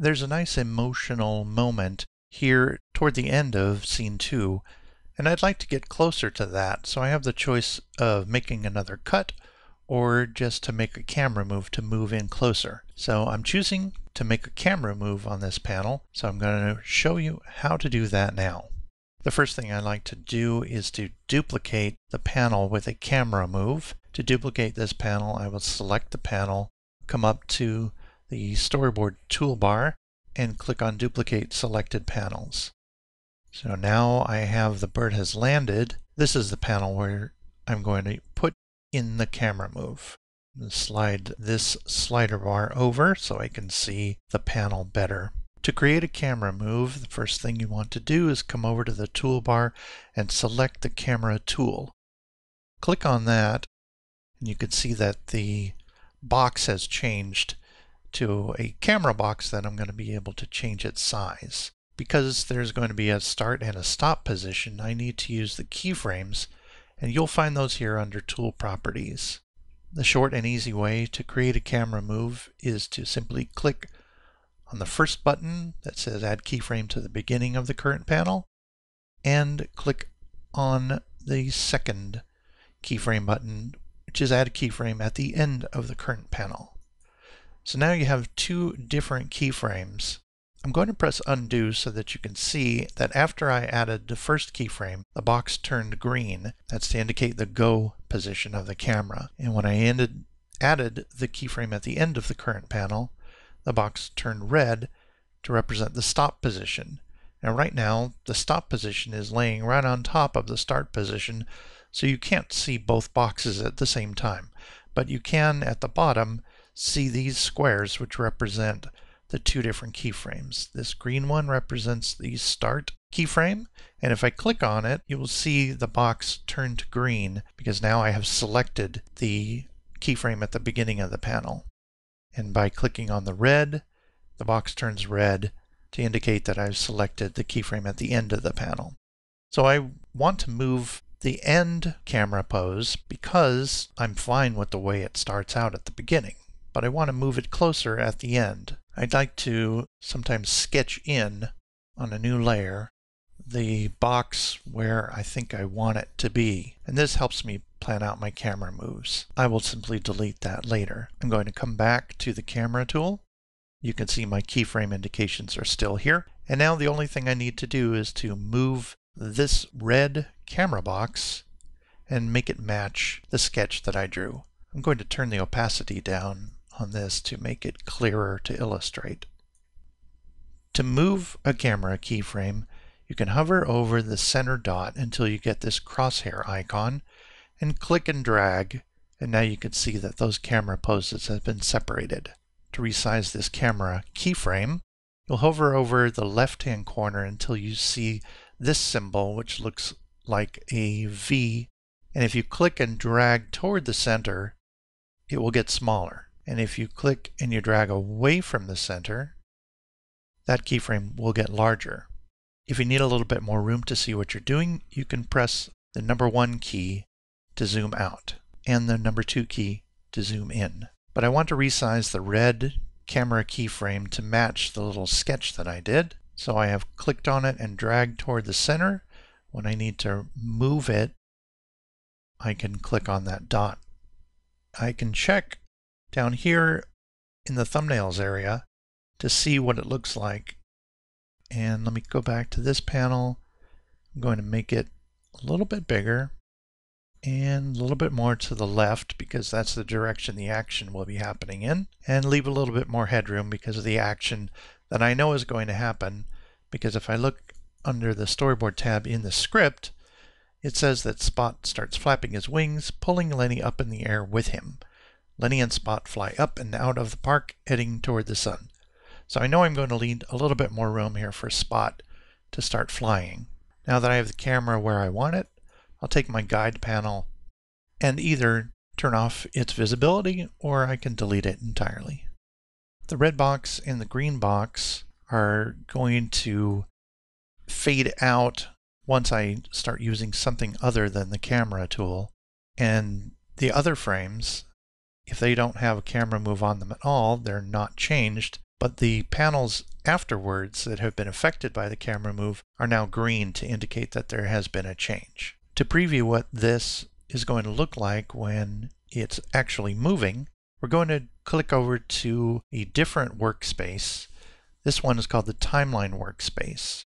There's a nice emotional moment here toward the end of scene two, and I'd like to get closer to that, so I have the choice of making another cut or just to make a camera move to move in closer. So I'm choosing to make a camera move on this panel, so I'm going to show you how to do that now. The first thing I like to do is to duplicate the panel with a camera move. To duplicate this panel, I will select the panel, come up to the storyboard toolbar, and click on duplicate selected panels. So now I have the bird has landed. This is the panel where I'm going to put in the camera move. Slide this slider bar over so I can see the panel better. To create a camera move, the first thing you want to do is come over to the toolbar and select the camera tool. Click on that and you can see that the box has changed to a camera box that I'm going to be able to change its size. Because there's going to be a start and a stop position, I need to use the keyframes and you'll find those here under Tool Properties. The short and easy way to create a camera move is to simply click on the first button that says Add Keyframe to the beginning of the current panel and click on the second keyframe button which is Add Keyframe at the end of the current panel. So now you have two different keyframes I'm going to press undo so that you can see that after I added the first keyframe, the box turned green. That's to indicate the go position of the camera. And when I ended, added the keyframe at the end of the current panel, the box turned red to represent the stop position. Now right now, the stop position is laying right on top of the start position, so you can't see both boxes at the same time. But you can, at the bottom, see these squares which represent the two different keyframes. This green one represents the start keyframe, and if I click on it, you will see the box turn to green because now I have selected the keyframe at the beginning of the panel. And by clicking on the red, the box turns red to indicate that I've selected the keyframe at the end of the panel. So I want to move the end camera pose because I'm fine with the way it starts out at the beginning, but I want to move it closer at the end. I'd like to sometimes sketch in on a new layer the box where I think I want it to be. And this helps me plan out my camera moves. I will simply delete that later. I'm going to come back to the camera tool. You can see my keyframe indications are still here. And now the only thing I need to do is to move this red camera box and make it match the sketch that I drew. I'm going to turn the opacity down on this to make it clearer to illustrate. To move a camera keyframe, you can hover over the center dot until you get this crosshair icon and click and drag and now you can see that those camera poses have been separated. To resize this camera keyframe, you'll hover over the left hand corner until you see this symbol which looks like a V and if you click and drag toward the center it will get smaller. And if you click and you drag away from the center, that keyframe will get larger. If you need a little bit more room to see what you're doing, you can press the number one key to zoom out and the number two key to zoom in. But I want to resize the red camera keyframe to match the little sketch that I did. So I have clicked on it and dragged toward the center. When I need to move it, I can click on that dot. I can check down here in the thumbnails area to see what it looks like. And let me go back to this panel. I'm going to make it a little bit bigger and a little bit more to the left because that's the direction the action will be happening in and leave a little bit more headroom because of the action that I know is going to happen because if I look under the storyboard tab in the script it says that Spot starts flapping his wings pulling Lenny up in the air with him Lenny and Spot fly up and out of the park, heading toward the sun. So I know I'm going to need a little bit more room here for Spot to start flying. Now that I have the camera where I want it, I'll take my guide panel and either turn off its visibility or I can delete it entirely. The red box and the green box are going to fade out once I start using something other than the camera tool. And the other frames if they don't have a camera move on them at all, they're not changed, but the panels afterwards that have been affected by the camera move are now green to indicate that there has been a change. To preview what this is going to look like when it's actually moving, we're going to click over to a different workspace. This one is called the timeline workspace.